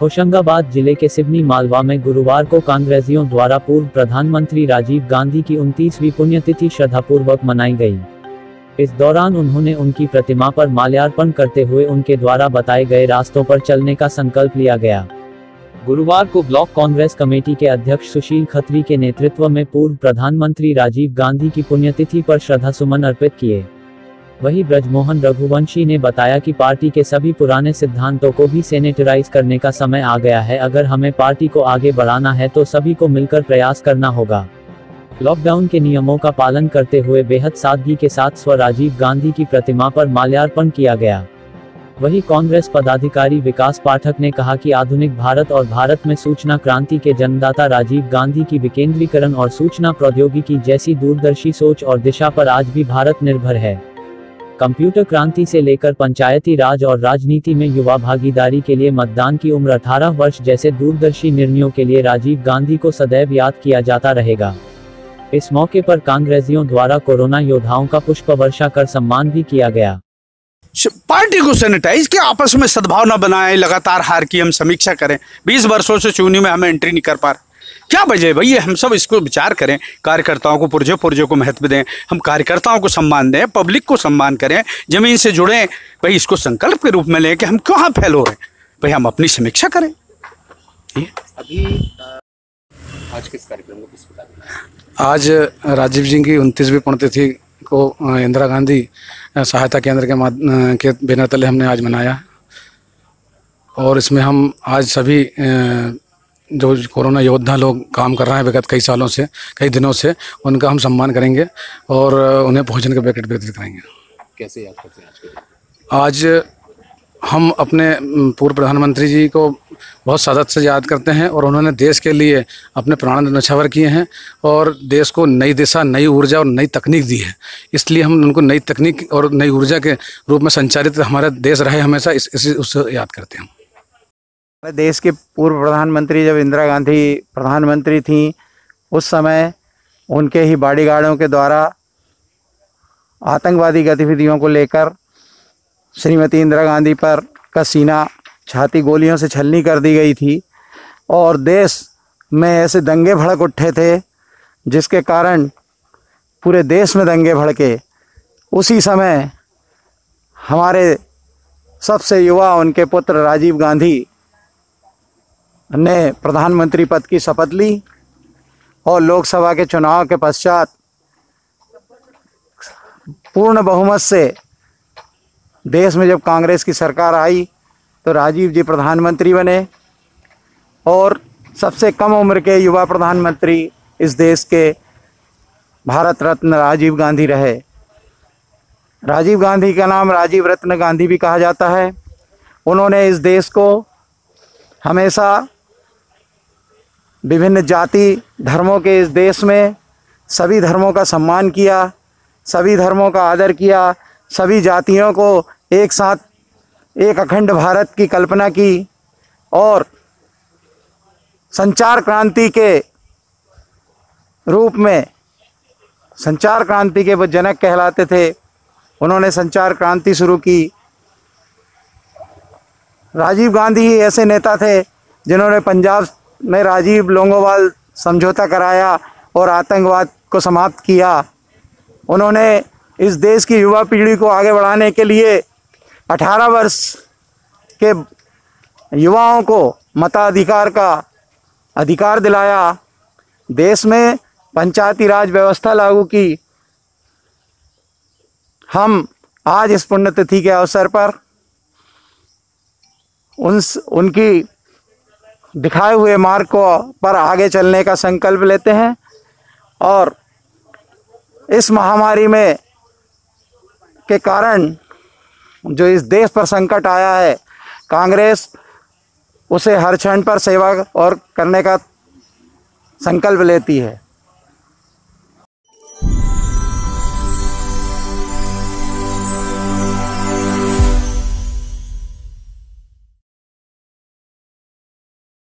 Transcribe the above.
होशंगाबाद ज़िले के सिवनी मालवा में गुरुवार को कांग्रेसियों द्वारा पूर्व प्रधानमंत्री राजीव गांधी की उनतीसवीं पुण्यतिथि श्रद्धापूर्वक मनाई गई। इस दौरान उन्होंने उनकी प्रतिमा पर माल्यार्पण करते हुए उनके द्वारा बताए गए रास्तों पर चलने का संकल्प लिया गया। गुरुवार को ब्लॉक कांग्रेस कमेटी के अध्यक्ष सुशील खत्री के नेतृत्व में पूर्व प्रधानमंत्री राजीव गांधी की पुण्यतिथि पर श्रद्धा सुमन अर्पित किए। वहीं ब्रजमोहन रघुवंशी ने बताया कि पार्टी के सभी पुराने सिद्धांतों को भी सैनिटराइज करने का समय आ गया है। अगर हमें पार्टी को आगे बढ़ाना है तो सभी को मिलकर प्रयास करना होगा। लॉकडाउन के नियमों का पालन करते हुए बेहद सादगी के साथ स्व राजीव गांधी की प्रतिमा पर माल्यार्पण किया गया। वही कांग्रेस पदाधिकारी विकास पाठक ने कहा कि आधुनिक भारत और भारत में सूचना क्रांति के जन्मदाता राजीव गांधी की विकेंद्रीकरण और सूचना प्रौद्योगिकी जैसी दूरदर्शी सोच और दिशा पर आज भी भारत निर्भर है। कंप्यूटर क्रांति से लेकर पंचायती राज और राजनीति में युवा भागीदारी के लिए मतदान की उम्र 18 वर्ष जैसे दूरदर्शी निर्णयों के लिए राजीव गांधी को सदैव याद किया जाता रहेगा। इस मौके पर कांग्रेसियों द्वारा कोरोना योद्धाओं का पुष्प वर्षा कर सम्मान भी किया गया। पार्टी को सैनिटाइज किया, आपस में सद्भावना बनाए, लगातार हार की हम समीक्षा करें। बीस वर्षों से चुनी में हमें एंट्री नहीं कर पा रहे। क्या वजह भैया हम सब इसको विचार करें। कार्यकर्ताओं को पुरजे पुरजे को महत्व दें। हम कार्यकर्ताओं को सम्मान दें पब्लिक को सम्मान करें ज़मीन से जुड़ें। भाई इसको संकल्प के रूप में लें कि हम कहाँ फैल हो। रहे हैं भाई हम अपनी समीक्षा करें। अभी आज किस कार्यक्रम को किस आज राजीव जी की उनतीसवीं पुण्यतिथि को इंदिरा गांधी सहायता केंद्र के माध के बैनर तले हमने आज मनाया। और इसमें हम आज सभी जो कोरोना योद्धा लोग काम कर रहे हैं विगत कई सालों से कई दिनों से उनका हम सम्मान करेंगे और उन्हें भोजन के पैकेट वितरित करेंगे। कैसे याद करते हैं आज के आज हम अपने पूर्व प्रधानमंत्री जी को बहुत सादत से याद करते हैं और उन्होंने देश के लिए अपने प्राण नछावर किए हैं और देश को नई दिशा नई ऊर्जा और नई तकनीक दी है। इसलिए हम उनको नई तकनीक और नई ऊर्जा के रूप में संचालित हमारा देश रहे हमेशा इस, इसी उससे याद करते हैं देश के पूर्व प्रधानमंत्री जब इंदिरा गांधी प्रधानमंत्री थी, उस समय उनके ही बॉडीगार्डों के द्वारा आतंकवादी गतिविधियों को लेकर श्रीमती इंदिरा गांधी पर का सीना छाती गोलियों से छलनी कर दी गई थी और देश में ऐसे दंगे भड़क उठे थे जिसके कारण पूरे देश में दंगे भड़के। उसी समय हमारे सबसे युवा उनके पुत्र राजीव गांधी ने प्रधानमंत्री पद की शपथ ली और लोकसभा के चुनाव के पश्चात पूर्ण बहुमत से देश में जब कांग्रेस की सरकार आई तो राजीव जी प्रधानमंत्री बने और सबसे कम उम्र के युवा प्रधानमंत्री इस देश के भारत रत्न राजीव गांधी रहे। राजीव गांधी का नाम राजीव रत्न गांधी भी कहा जाता है। उन्होंने इस देश को हमेशा विभिन्न जाति धर्मों के इस देश में सभी धर्मों का सम्मान किया, सभी धर्मों का आदर किया, सभी जातियों को एक साथ, एक अखंड भारत की कल्पना की और संचार क्रांति के रूप में संचार क्रांति के वो जनक कहलाते थे। उन्होंने संचार क्रांति शुरू की। राजीव गांधी ही ऐसे नेता थे जिन्होंने पंजाब में राजीव लोंगोवाल, समझौता कराया और आतंकवाद को समाप्त किया। उन्होंने इस देश की युवा पीढ़ी को आगे बढ़ाने के लिए 18 वर्ष के युवाओं को मताधिकार का अधिकार दिलाया। देश में पंचायती राज व्यवस्था लागू की। हम आज इस पुण्यतिथि के अवसर पर उन, उनकी दिखाए हुए मार्ग को पर आगे चलने का संकल्प लेते हैं और इस महामारी में के कारण जो इस देश पर संकट आया है, कांग्रेस उसे हर क्षण पर सेवा और करने का संकल्प लेती है।